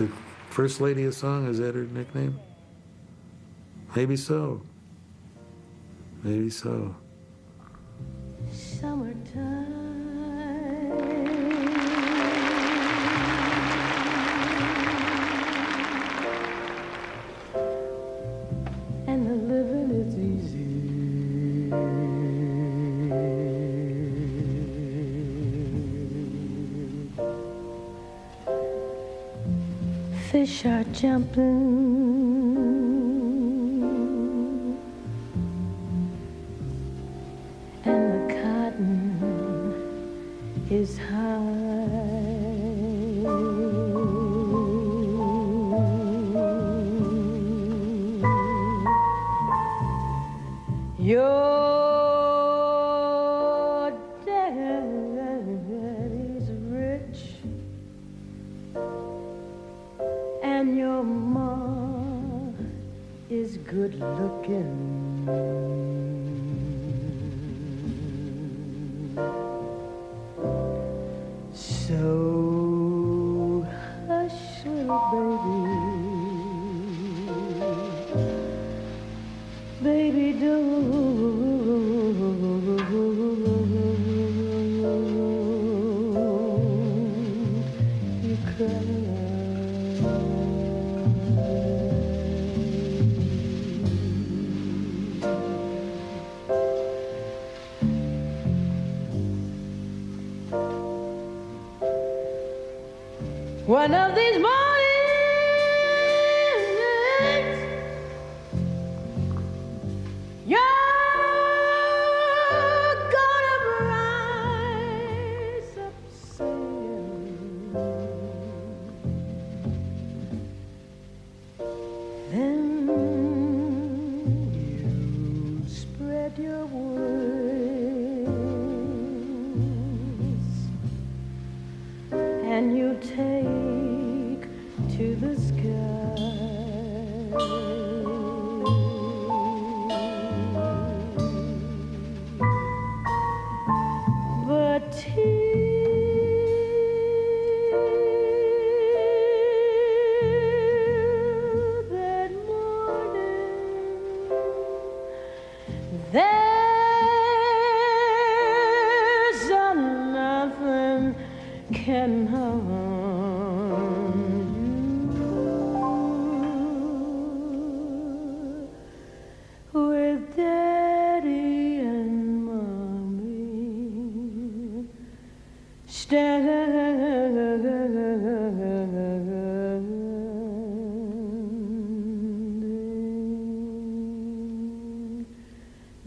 the First Lady of Song, is that her nickname? Maybe so. Maybe so. Summertime. And the living is easy. Fish are jumping, and the cotton is high. Your your ma is good looking. So hush, little baby. Baby, don't you One of these mornings, and you take to the sky.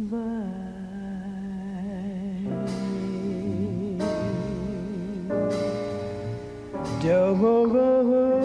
By. Don't